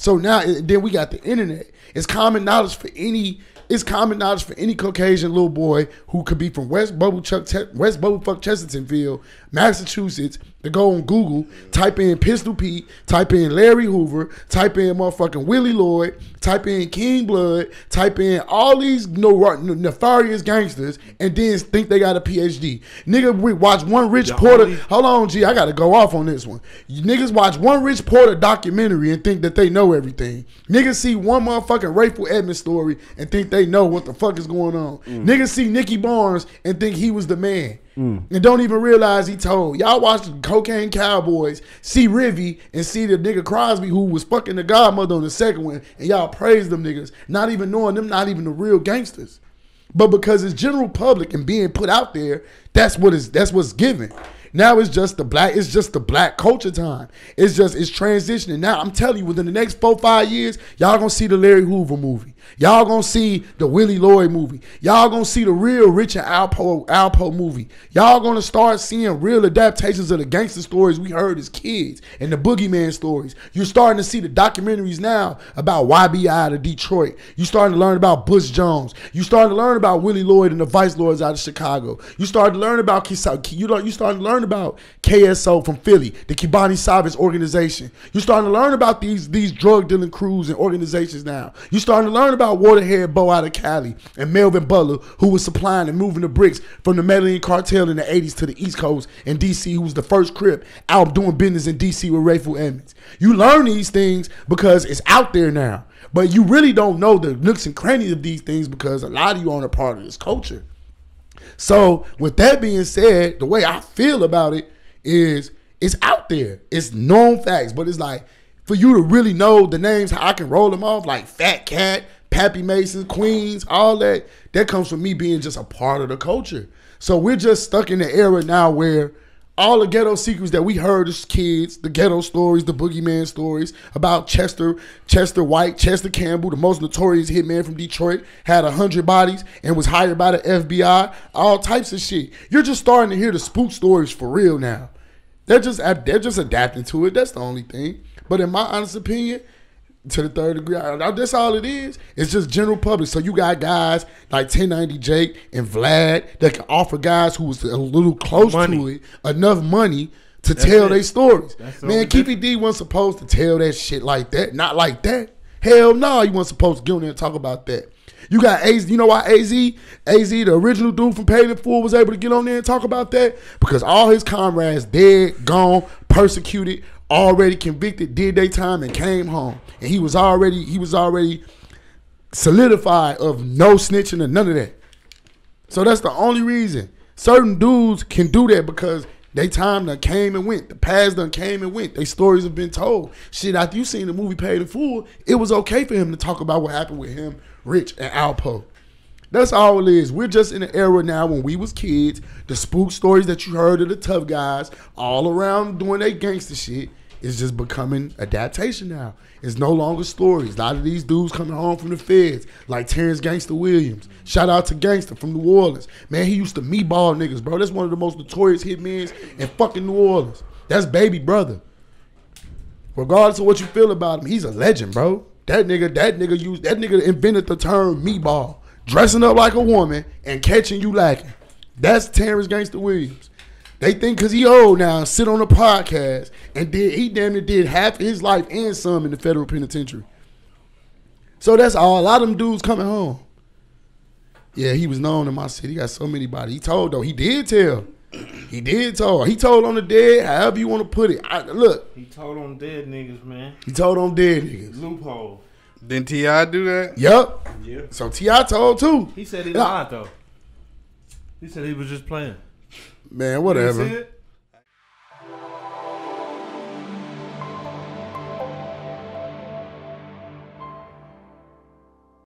So now then we got the internet. It's common knowledge for any. It's common knowledge for any Caucasian little boy who could be from West Bubble Chuck, West Bubblefuck Chestertonville, Massachusetts, to go on Google, type in Pistol Pete, type in Larry Hoover, type in motherfucking Willie Lloyd, type in King Blood, type in all these no, nefarious gangsters, and then think they got a PhD. Nigga, we watch one Rich the Porter. Only, hold on, G, I gotta go off on this one. You niggas watch one Rich Porter documentary and think that they know everything. Niggas see one motherfucking Rayful Edmonds story and think they know what the fuck is going on. Mm. Niggas see Nicky Barnes and think he was the man. Mm. And don't even realize he told. Y'all watch Cocaine Cowboys, see Rivi, and see the nigga Crosby who was fucking the godmother on the second one, and y'all praise them niggas, not even knowing them not even the real gangsters. But because it's general public and being put out there, that's what is that's what's given. Now it's just the black, it's just the black culture time. It's just it's transitioning. Now I'm telling you, within the next four, five years, y'all gonna see the Larry Hoover movie. Y'all gonna see the Willie Lloyd movie. Y'all gonna see the real Rich and Alpo Alpo movie. Y'all gonna start seeing real adaptations of the gangster stories we heard as kids and the boogeyman stories. You're starting to see the documentaries now about YBI out of Detroit. You're starting to learn about Butch Jones. You starting to learn about Willie Lloyd and the Vice Lords out of Chicago. You starting to learn about you you to learn about KSO from Philly, the Kaboni Savage organization. You're starting to learn about these these drug dealing crews and organizations now. You're starting to learn about Waterhead Bo out of Cali and Melvin Butler, who was supplying and moving the bricks from the Medellin cartel in the 80s to the East Coast in DC, who was the first crip out doing business in DC with Rayful Edmonds. You learn these things because it's out there now. But you really don't know the nooks and crannies of these things because a lot of you aren't a part of this culture. So, with that being said, the way I feel about it is it's out there. It's known facts, but it's like for you to really know the names, how I can roll them off, like Fat Cat, Pappy Mason, Queens, all that, that comes from me being just a part of the culture. So we're just stuck in the era now where all the ghetto secrets that we heard as kids, the ghetto stories, the boogeyman stories about Chester, Chester White, Chester Campbell, the most notorious hitman from Detroit, had a hundred bodies and was hired by the FBI, all types of shit. You're just starting to hear the spook stories for real now. They're just they're just adapting to it. That's the only thing. But in my honest opinion, to the third degree. That's all it is. It's just general public. So you got guys like 1090 Jake and Vlad that can offer guys who was a little close money. to it enough money to That's tell their stories. That's Man, Keffe D wasn't supposed to tell that shit like that. Not like that. Hell no, you weren't supposed to get on there and talk about that. You got AZ. You know why AZ, AZ, the original dude from in Full, was able to get on there and talk about that? Because all his comrades dead, gone, persecuted, already convicted, did their time, and came home. And he was already he was already solidified of no snitching and none of that. So that's the only reason certain dudes can do that because they time done came and went. The past done came and went. Their stories have been told. Shit, after you seen the movie Paid in Full, it was okay for him to talk about what happened with him, Rich, and Alpo. That's all it is. We're just in an era now when we was kids, the spook stories that you heard of the tough guys all around doing their gangster shit is just becoming adaptation now. It's no longer stories. A lot of these dudes coming home from the feds, like Terrance Gangsta Williams. Shout out to Gangsta from New Orleans. Man, he used to meatball niggas, bro. That's one of the most notorious hitmen in fucking New Orleans. That's baby brother. Regardless of what you feel about him, he's a legend, bro. That nigga, that nigga used that nigga invented the term meatball. Dressing up like a woman and catching you lacking. That's Terrance Gangsta Williams. They think because he old now, sit on a podcast and did he damn near did half his life and some in the federal penitentiary. So that's all. A lot of them dudes coming home. Yeah, he was known in my city. He got so many bodies. He told though. He did tell. He did tell. He told on the dead, however you want to put it. I, look. He told on dead niggas, man. He told on dead niggas. Loophole. Didn't T.I. do that? Yep. Yeah. So T.I. told too. He said he lied though. He said he was just playing. Man, whatever.